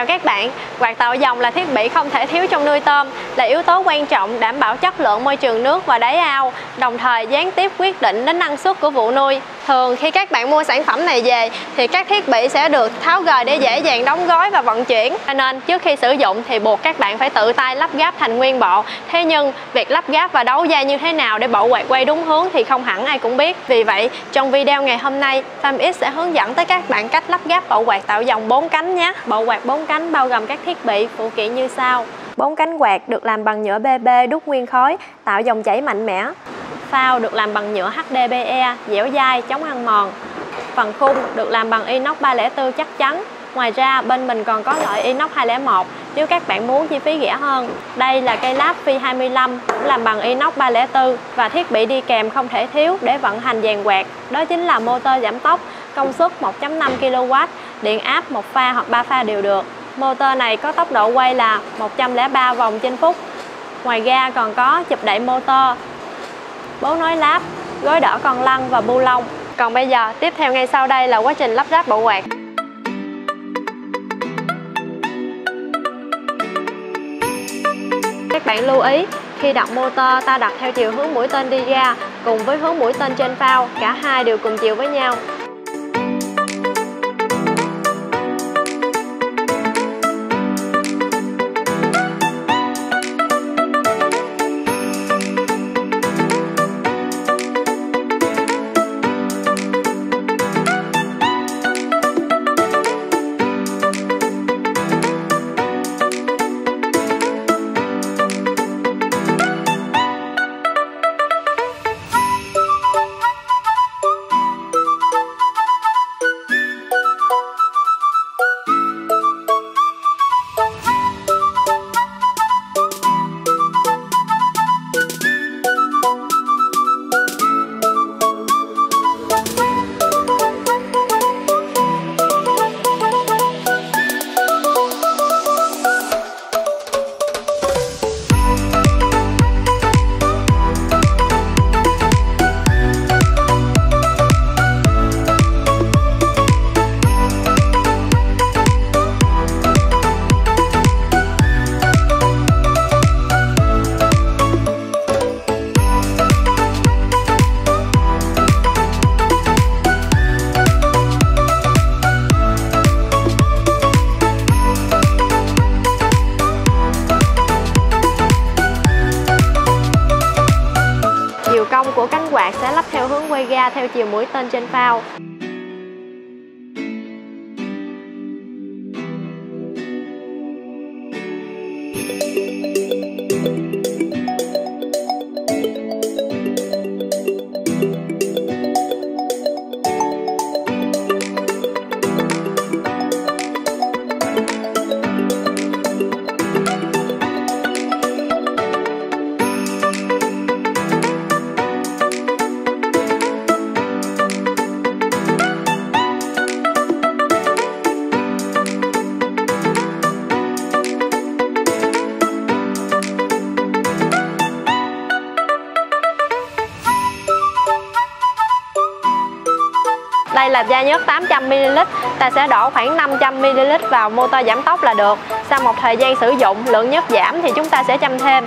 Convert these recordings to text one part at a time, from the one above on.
Chào các bạn, quạt tạo dòng là thiết bị không thể thiếu trong nuôi tôm, là yếu tố quan trọng đảm bảo chất lượng môi trường nước và đáy ao, đồng thời gián tiếp quyết định đến năng suất của vụ nuôi. Thường khi các bạn mua sản phẩm này về thì các thiết bị sẽ được tháo gời để dễ dàng đóng gói và vận chuyển. Cho nên trước khi sử dụng thì buộc các bạn phải tự tay lắp ráp thành nguyên bộ. Thế nhưng việc lắp ráp và đấu dây như thế nào để bộ quạt quay đúng hướng thì không hẳn ai cũng biết. Vì vậy, trong video ngày hôm nay, FamX sẽ hướng dẫn tới các bạn cách lắp ráp bộ quạt tạo dòng 4 cánh nhé. Bộ quạt 4 cánh cánh bao gồm các thiết bị phụ kiện như sau. Bốn cánh quạt được làm bằng nhựa BB đúc nguyên khối, tạo dòng chảy mạnh mẽ. Phao được làm bằng nhựa HDPE, dẻo dai, chống ăn mòn. Phần khung được làm bằng inox 304 chắc chắn. Ngoài ra bên mình còn có loại inox 201 nếu các bạn muốn chi phí rẻ hơn. Đây là cây láp Phi 25 cũng làm bằng inox 304 và thiết bị đi kèm không thể thiếu để vận hành dàn quạt. Đó chính là motor giảm tốc công suất 1.5 kW, điện áp một pha hoặc 3 pha đều được. Motor này có tốc độ quay là 103 vòng trên phút. Ngoài ra còn có chụp đậy motor, bố nối láp, gối đỡ con lăn và bu lông. Còn bây giờ, tiếp theo ngay sau đây là quá trình lắp ráp bộ quạt. Các bạn lưu ý, khi đặt motor ta đặt theo chiều hướng mũi tên đi ra cùng với hướng mũi tên trên phao, cả hai đều cùng chiều với nhau. Sẽ lắp theo hướng quay ga theo chiều mũi tên trên phao. Đây là da nhớt 800ml, ta sẽ đổ khoảng 500ml vào motor giảm tốc là được. Sau một thời gian sử dụng, lượng nhớt giảm thì chúng ta sẽ chăm thêm.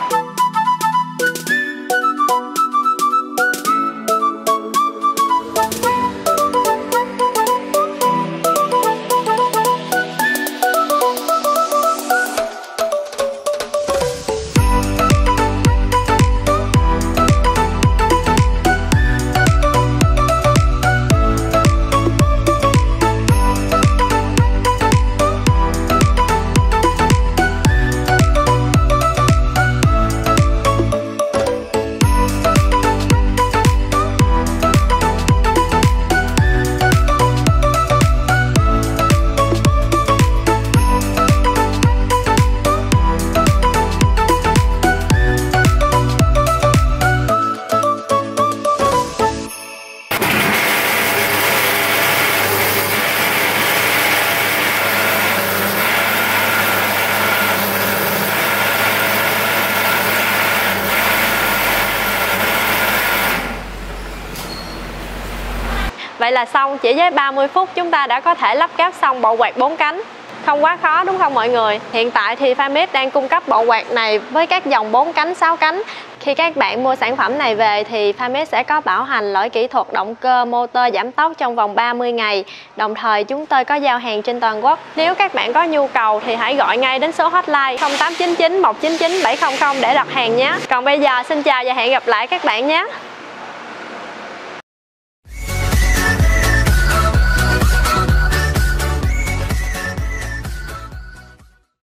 Vậy là xong, chỉ với 30 phút chúng ta đã có thể lắp ráp xong bộ quạt 4 cánh. Không quá khó đúng không mọi người? Hiện tại thì Famis đang cung cấp bộ quạt này với các dòng 4 cánh, 6 cánh khi các bạn mua sản phẩm này về thì Famis sẽ có bảo hành lỗi kỹ thuật động cơ motor giảm tốc trong vòng 30 ngày. Đồng thời chúng tôi có giao hàng trên toàn quốc. Nếu các bạn có nhu cầu thì hãy gọi ngay đến số hotline 0899 199 700 để đặt hàng nhé. Còn bây giờ xin chào và hẹn gặp lại các bạn nhé.